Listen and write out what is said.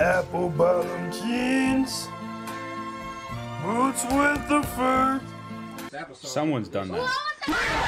Apple bottom jeans. Boots with the fur. Someone's done that.